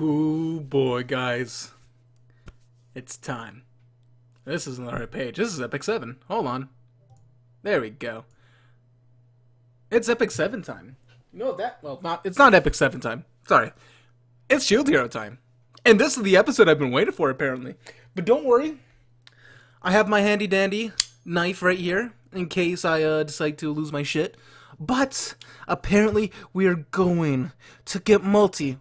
Ooh boy, guys. It's time. This isn't the right page. This is Epic 7. Hold on. There we go. It's Epic 7 time. Know that? Well, not. It's not Epic 7 time. Sorry. It's Shield Hero time. And this is the episode I've been waiting for, apparently. But don't worry. I have my handy dandy knife right here in case I uh, decide to lose my shit. But apparently, we are going to get Malty,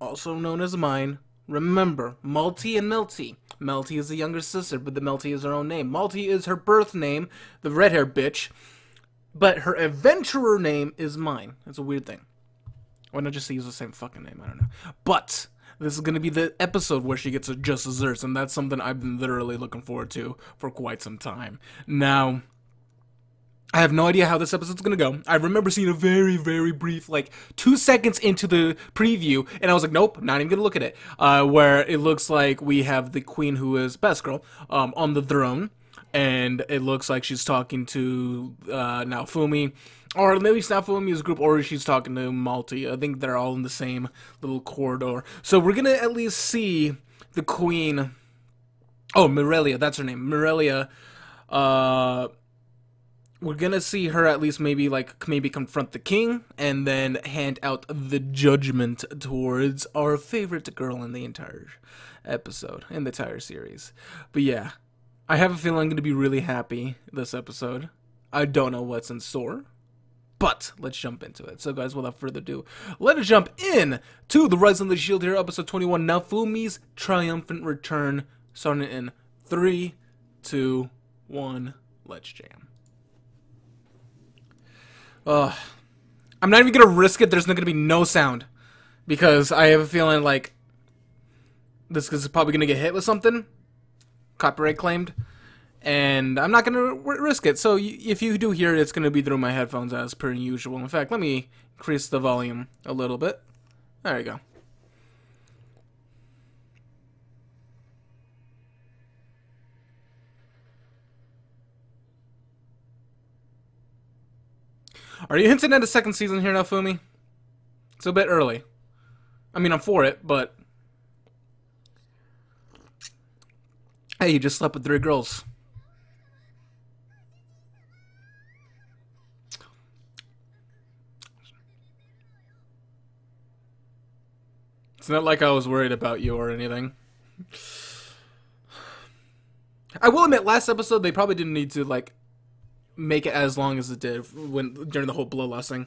also known as Myne. Remember, Malty and Melty. Melty is the younger sister, but the Melty is her own name. Malty is her birth name, the red hair bitch. But her adventurer name is Myne. It's a weird thing. Why not just use the same fucking name? I don't know. But this is gonna be the episode where she gets a just desserts, and that's something I've been literally looking forward to for quite some time. Now, I have no idea how this episode's gonna go. I remember seeing a very, very brief, like two seconds into the preview, and I was like, "Nope, not even gonna look at it." Uh, where it looks like we have the queen, who is best girl, um, on the throne, and it looks like she's talking to uh, Naofumi, or maybe it's Naofumi's group, or she's talking to Malty. I think they're all in the same little corridor. So we're gonna at least see the queen. Oh, Mirelia, that's her name, Mirelia. Uh, we're gonna see her at least maybe like maybe confront the king and then hand out the judgment towards our favorite girl in the entire episode in the entire series but yeah i have a feeling i'm gonna be really happy this episode i don't know what's in store but let's jump into it. So, guys, without further ado, let us jump in to the Rise of the Shield Hero, episode 21, Naofumi's triumphant return, starting in three, two, one. Let's jam. Uh, I'm not even gonna risk it. There's not gonna be no sound because I have a feeling like this is probably gonna get hit with something, copyright claimed, and I'm not gonna risk it. So if you do hear it, it's gonna be through my headphones as per usual. In fact, let me increase the volume a little bit. There you go. Are you hinting at a second season here Naofumi? It's a bit early. I mean, I'm for it, but... Hey, you just slept with three girls. It's not like I was worried about you or anything. I will admit, last episode they probably didn't need to like make it as long as it did when during the whole bloodlust thing.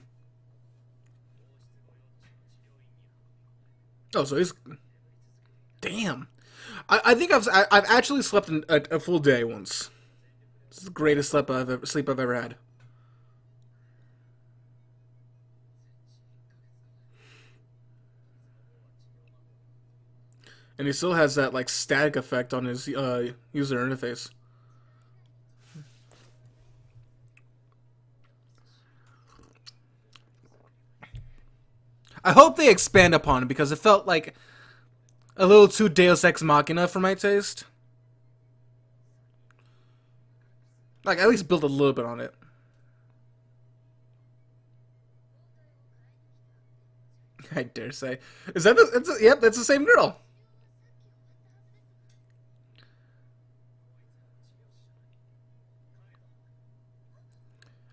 Oh, so he's damn. I, I think I've I, I've actually slept a, a, full day once. Is the greatest sleep I've ever, sleep I've ever had. And he still has that like static effect on his uh, user interface. I hope they expand upon it because it felt like a little too Deus Ex Machina for my taste. Like, at least build a little bit on it. I dare say. Is that the, a, yep, that's the same girl.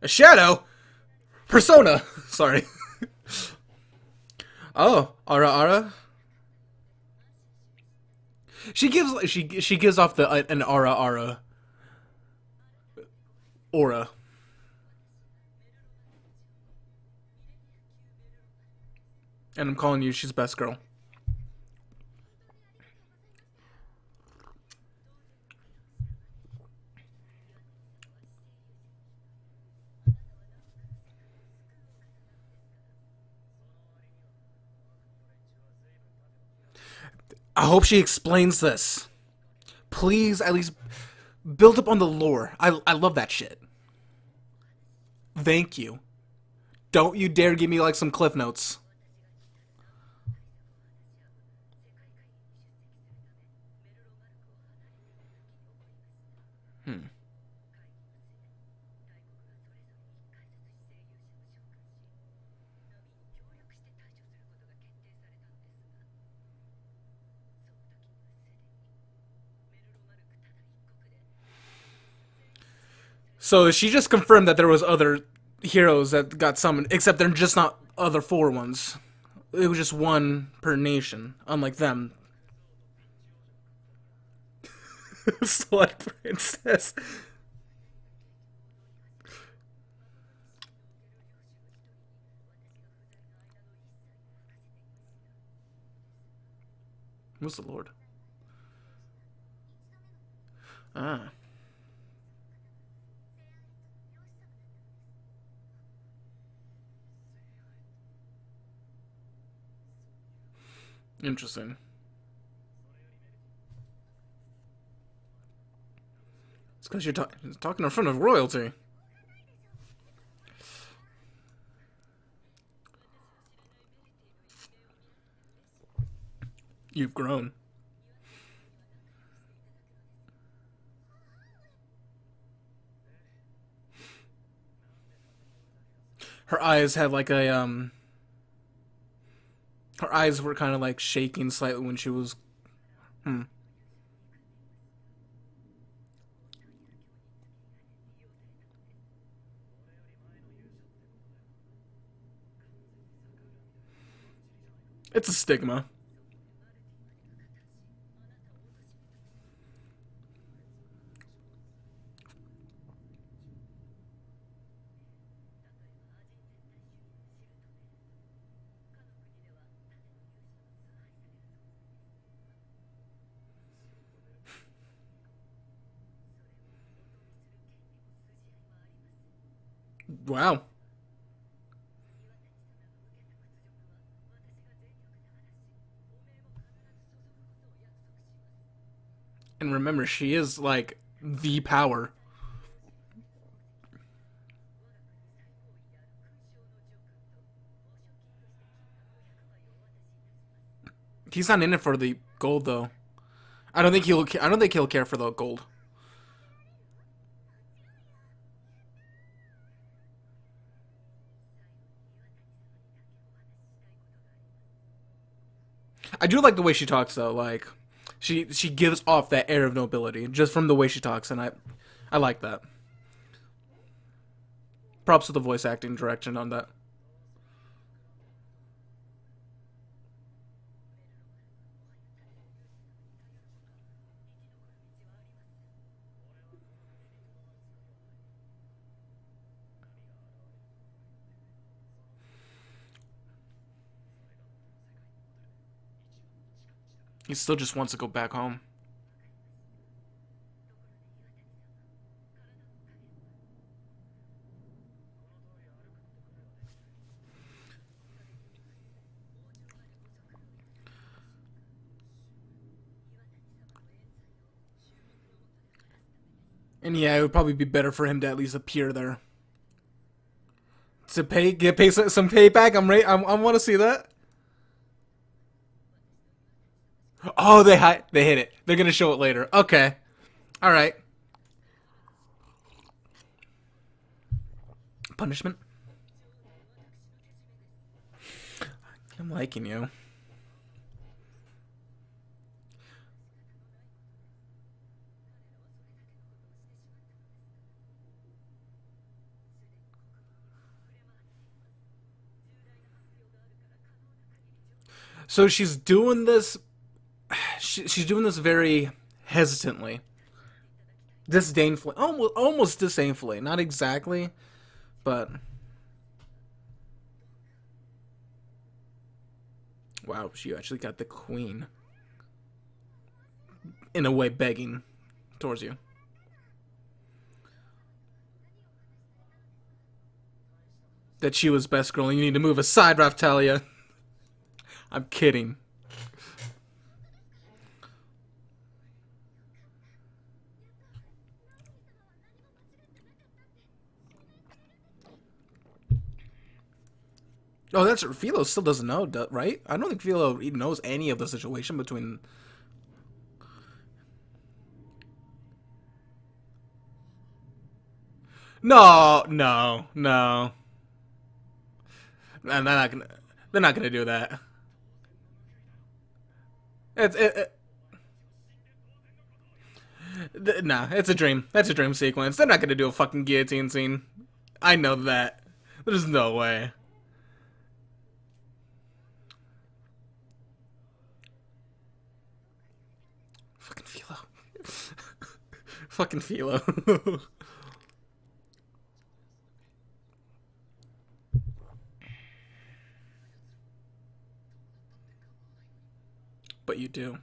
A shadow? Persona. Sorry. Oh, Ara Ara. She gives she she gives off the uh, an Ara Ara aura. And I'm calling you she's best girl. I hope she explains this. Please, at least build up on the lore. I, I love that shit. Thank you. Don't you dare give me like some cliff notes. Hmm. So she just confirmed that there was other heroes that got summoned, except they're just not other four ones. It was just one per nation, unlike them. Slut princess. Who's the Lord? Ah. Interesting. It's because you're ta talking in front of royalty. You've grown. Her eyes have like a um her eyes were kind of like shaking slightly when she was hmm It's a stigma. Wow. And remember, she is like the power. He's not in it for the gold though. I don't think he'll. I don't think he'll care for the gold. I do like the way she talks though. Like she she gives off that air of nobility just from the way she talks, and I I like that. Props to the voice acting direction on that. He still just wants to go back home. And yeah, it would probably be better for him to at least appear there. To pay, get pay some payback. I'm right. I'm, I want to see that. Oh, they hi- they hit it. They're gonna show it later. Okay, all right. Punishment. I'm liking you. So she's doing this she, she's doing this very hesitantly, disdainfully, almost almost disdainfully. Not exactly, but wow, she actually got the queen in a way begging towards you. That she was best girl and you need to move aside, Raphtalia. I'm kidding. Oh, that's Philo still doesn't know, right? I don't think Philo even knows any of the situation between. No, no, no. they're not gonna. They're not gonna do that. It's it, it, Nah, it's a dream. That's a dream sequence. They're not gonna do a fucking guillotine scene. I know that. There's no way. Fucking Philo. Fucking Philo. but you do.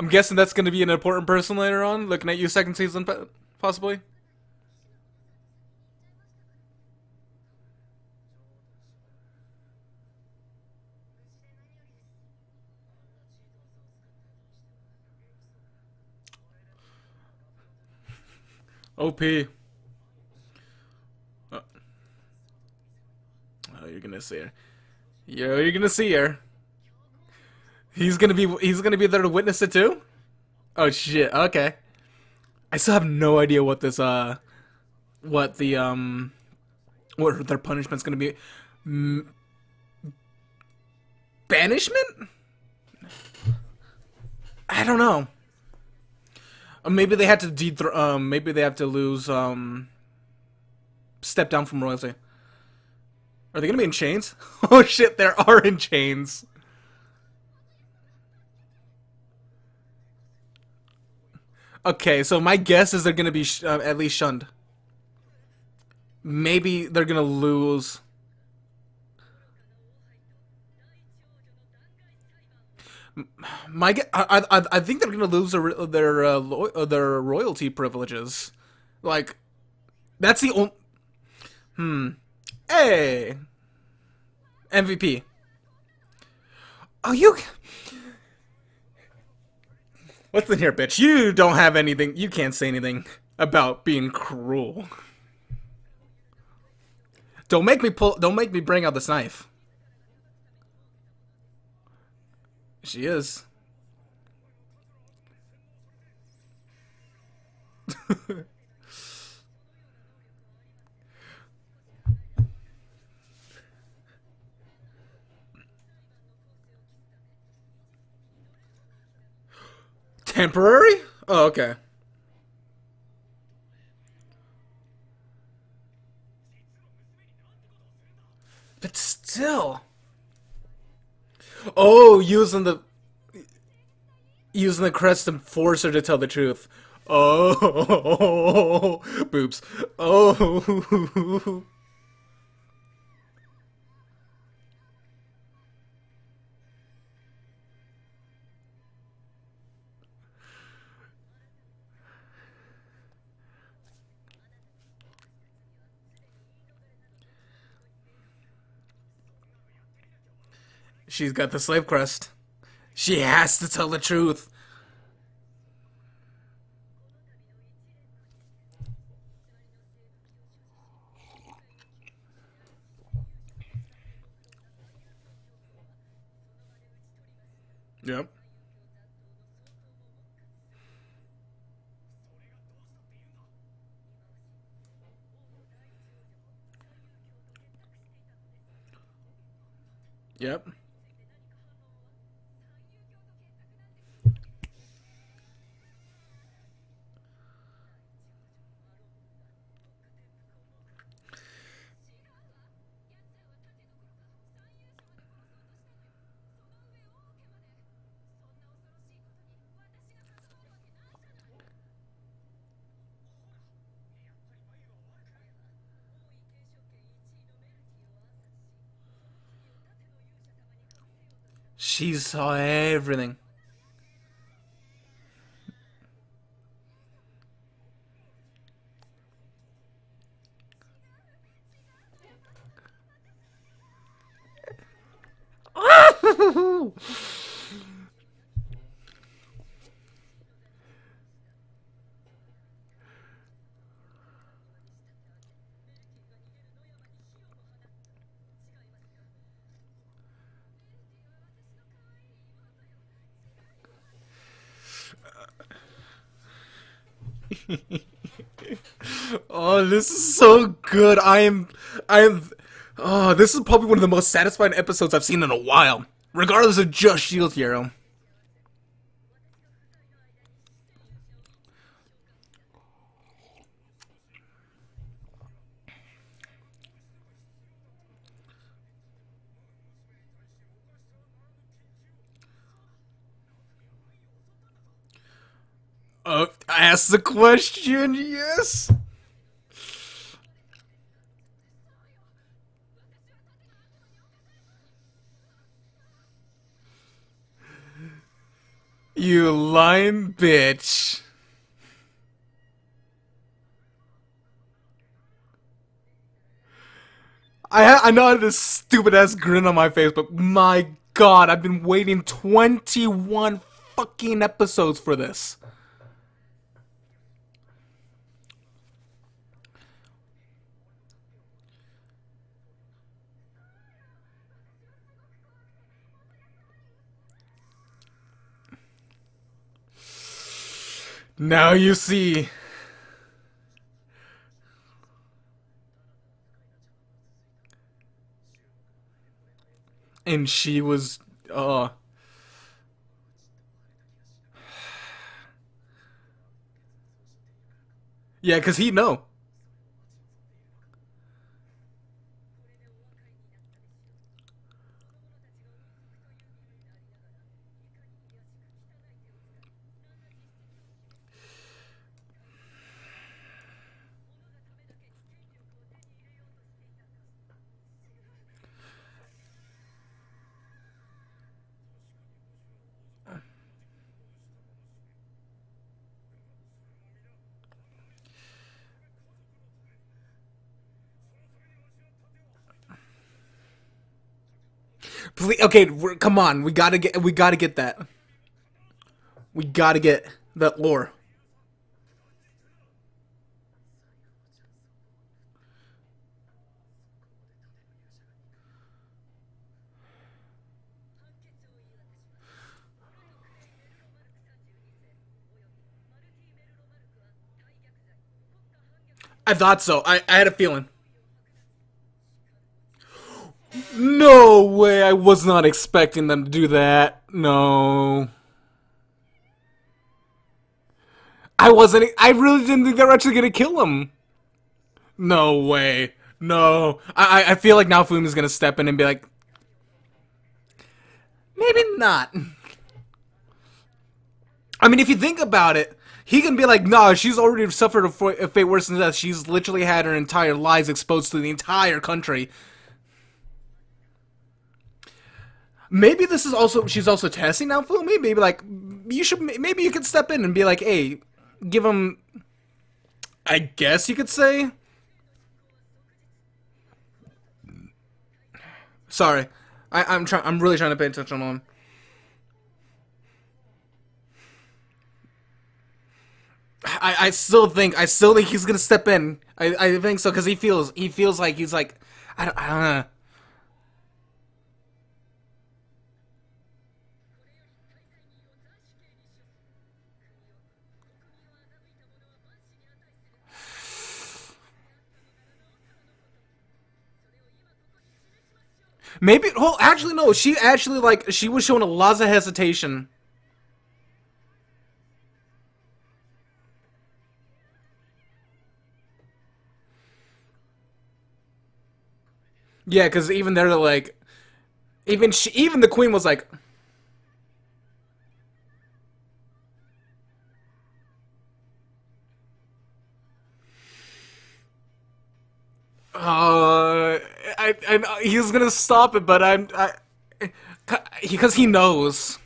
I'm guessing that's going to be an important person later on, looking at you second season, possibly. OP. Oh. oh, you're gonna see her. Yo, you're gonna see her. He's gonna be he's gonna be there to witness it too. Oh shit. Okay. I still have no idea what this uh, what the um, what their punishment's gonna be. M- banishment. I don't know. Uh, maybe they had to dethr- um maybe they have to lose um step down from royalty. Are they gonna be in chains? oh shit, they are in chains. Okay, so my guess is they're gonna be uh, at least shunned. Maybe they're gonna lose. My, I, I, I think they're gonna lose their their uh, lo- uh, their royalty privileges. Like, that's the only. Hmm. Hey. MVP. Oh, you. What's in here, bitch? You don't have anything. You can't say anything about being cruel. Don't make me pull. Don't make me bring out this knife. She is. Temporary? Oh, okay. But still. Oh, using the using the crest to force her to tell the truth. Oh, boobs. Oh. She's got the slave crest. She has to tell the truth. Yep. Yep. She saw everything. oh, this is so good. I am, I am. Oh, this is probably one of the most satisfying episodes I've seen in a while. Regardless of just Shield Hero. Uh, ask the question, yes. You lying bitch. I I know I had this stupid ass grin on my face, but my god, I've been waiting 21 fucking episodes for this. Now you see. And she was, uh... Yeah, because he know. Okay, come on. We gotta get. We gotta get that. We gotta get that lore. I thought so. I, I had a feeling. No way, I was not expecting them to do that. No. I wasn't, I really didn't think they were actually gonna kill him. No way. No. I, I feel like now is gonna step in and be like, maybe not. I mean, if you think about it, he can be like, nah, she's already suffered a fate worse than death. She's literally had her entire lives exposed to the entire country. Maybe this is also she's also testing out Fumi. Maybe like you should maybe you could step in and be like, hey, give him. I guess you could say. Sorry, I, I'm trying. I'm really trying to pay attention on. I, I still think I still think he's gonna step in. I, I think so because he feels he feels like he's like I don't I don't know. Maybe. Well, actually, no. She actually like she was showing a lot of hesitation. Yeah, because even they're like, even she, even the queen was like. Uh, I, he's gonna stop it, but I'm, I, because he knows.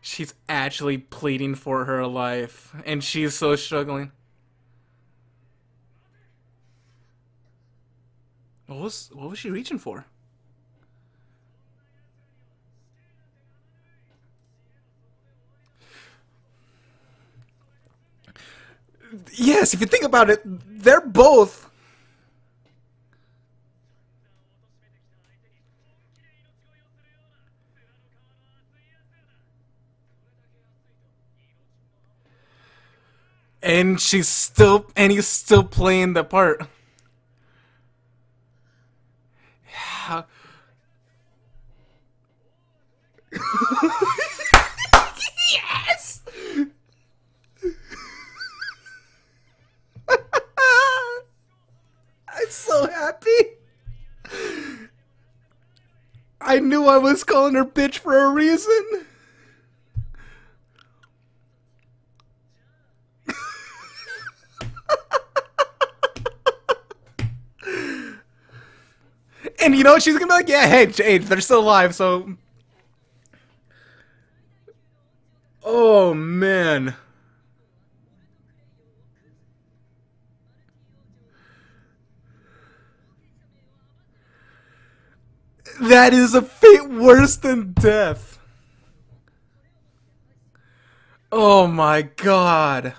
She's actually pleading for her life, and she's so struggling. What was what was she reaching for? yes, if you think about it, they're both. And she's still, and he's still playing the part. Yeah. I knew I was calling her bitch for a reason. and you know what? She's gonna be like, yeah, hey, hey, they're still alive, so. Oh, man. That is a fate worse than death. Oh my god.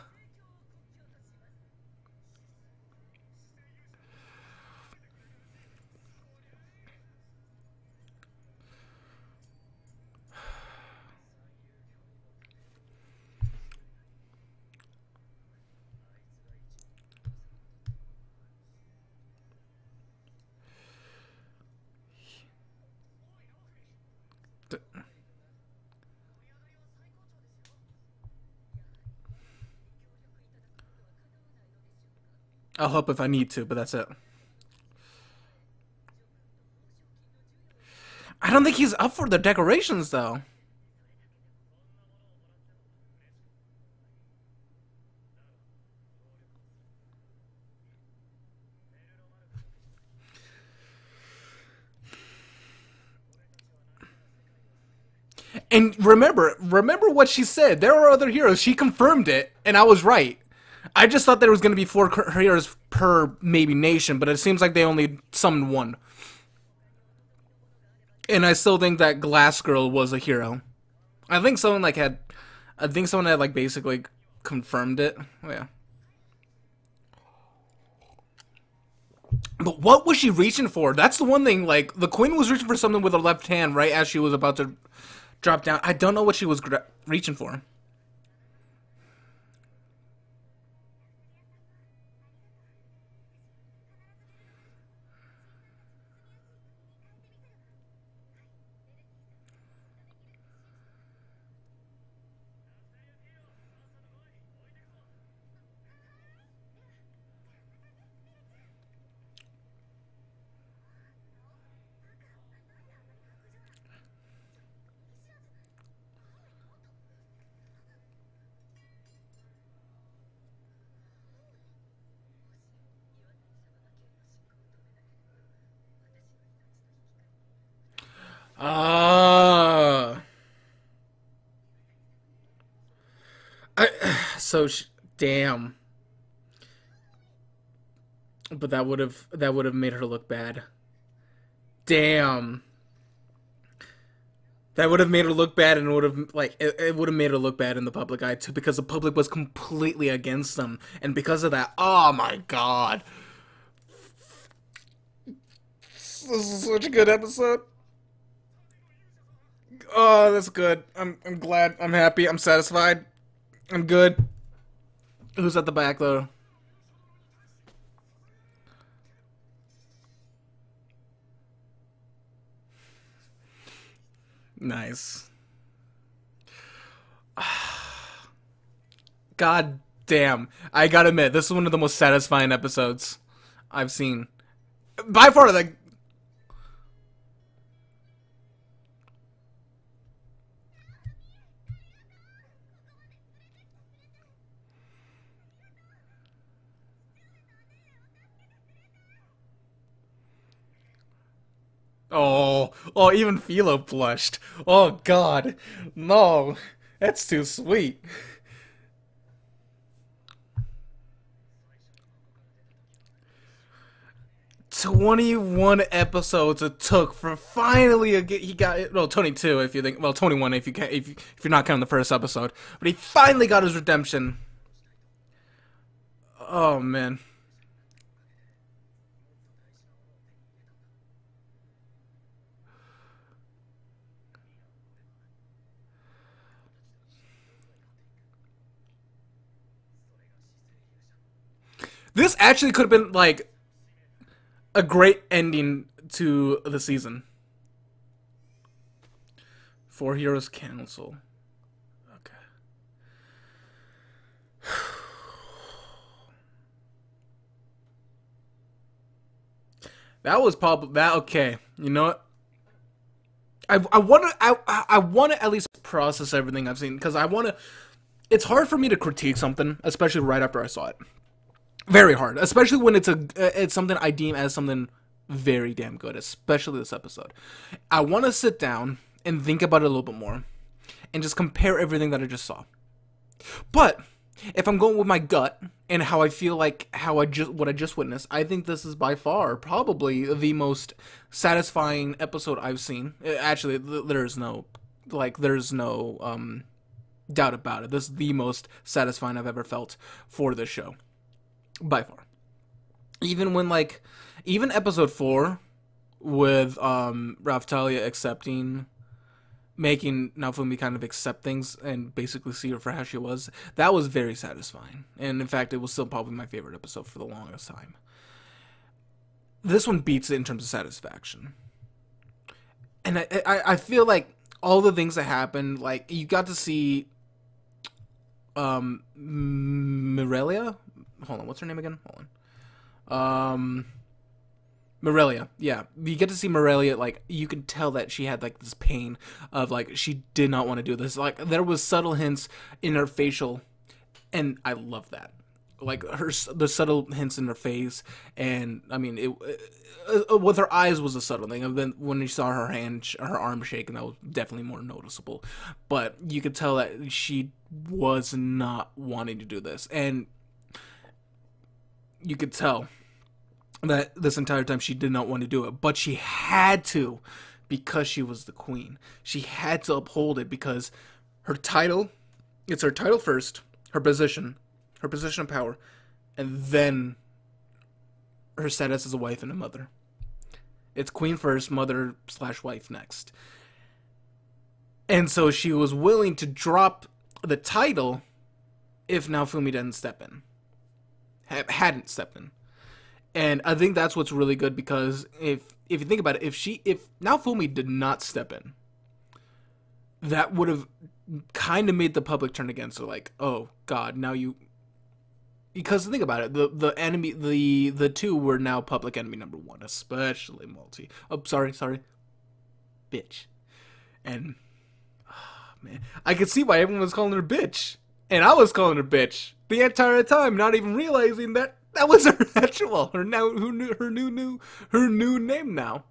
I'll help if I need to, but that's it. I don't think he's up for the decorations, though. And remember, remember what she said. There are other heroes. She confirmed it, and I was right. I just thought there was going to be four heroes per maybe nation, but it seems like they only summoned one. And I still think that Glass Girl was a hero. I think someone like had, I think someone had like basically confirmed it. Oh, Yeah. But what was she reaching for? That's the one thing. Like the queen was reaching for something with her left hand right as she was about to drop down. I don't know what she was reaching for. Ah. Uh, so sh- damn. But that would have that would have made her look bad. Damn. That would have made her look bad, and would have like it, it would have made her look bad in the public eye too, because the public was completely against them, and because of that, oh my god, this is such a good episode. Oh, that's good. I'm I'm glad. I'm happy. I'm satisfied. I'm good. Who's at the back though? Nice. God damn. I gotta admit, this is one of the most satisfying episodes I've seen. By far, like, Oh, oh, even Philo blushed. Oh God, no, that's too sweet. Twenty-one episodes it took for finally a, he got well twenty-two if you think well twenty-one if you can if if you're not counting the first episode, but he finally got his redemption. Oh man. This actually could have been like a great ending to the season. Four Heroes Council. Okay. That was probably that. Okay, you know what? I I want to I I want to at least process everything I've seen because I want to. It's hard for me to critique something, especially right after I saw it. Very hard, especially when it's a it's something I deem as something very damn good, especially this episode. I want to sit down and think about it a little bit more, and just compare everything that I just saw. But if I'm going with my gut and how I feel like how I just what I just witnessed, I think this is by far probably the most satisfying episode I've seen. Uh, actually, there's no like there's no um doubt about it. This is the most satisfying I've ever felt for this show. By far. Even when like even episode 4 with um Raphtalia accepting making Naofumi kind of accept things and basically see her for how she was, that was very satisfying. And in fact, it was still probably my favorite episode for the longest time. This one beats it in terms of satisfaction. And I, I, I feel like all the things that happened, like you got to see um Mirelia. Hold on, what's her name again? Hold on. Um Morelia, yeah, you get to see Morelia. Like you can tell that she had like this pain of like she did not want to do this. Like there was subtle hints in her facial, and I love that. Like her, the subtle hints in her face, and I mean, it uh, uh, with her eyes was a subtle thing. And then when you saw her hand, her arm shaking, that was definitely more noticeable. But you could tell that she was not wanting to do this, and you could tell that this entire time she did not want to do it, but she had to because she was the queen. She had to uphold it because her title, it's her title first, her position, her position of power, and then her status as a wife and a mother. It's queen first, mother slash wife next. And so she was willing to drop the title if Naofumi doesn't step in. Hadn't stepped in and I think that's what's really good because if if you think about it, if she if Naofumi did not step in, that would have kind of made the public turn against her. Like, oh God, now you. Because think about it, the the enemy, the the two were now public enemy number one, especially Malty. Oh, sorry, sorry, bitch, and oh, man, I could see why everyone was calling her bitch, and I was calling her bitch the entire time, not even realizing that that was her actual her now her new her new new her new name now.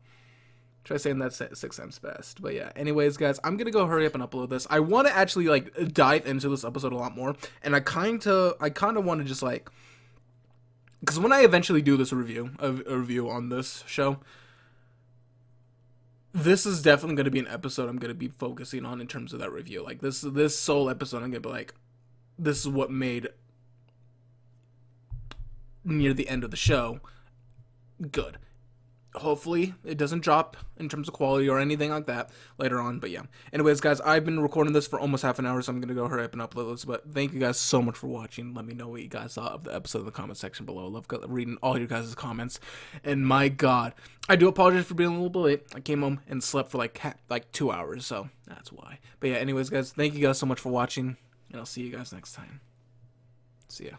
Try saying that six times fast. But yeah, anyways, guys, I'm gonna go hurry up and upload this. I want to actually like dive into this episode a lot more, and I kind of I kind of want to just like because when I eventually do this review a, a review on this show, this is definitely to be an episode I'm to be focusing on in terms of that review. Like this this sole episode, I'm to be like, this is what made near the end of the show, good. Hopefully, it doesn't drop in terms of quality or anything like that later on. But yeah. Anyways, guys, I've been recording this for almost half an hour, so I'm gonna go hurry up and upload this. But thank you guys so much for watching. Let me know what you guys thought of the episode in the comment section below. I love reading all your guys' comments. And my God, I do apologize for being a little bit late. I came home and slept for like like two hours, so that's why. But yeah, anyways, guys, thank you guys so much for watching, and I'll see you guys next time. See ya.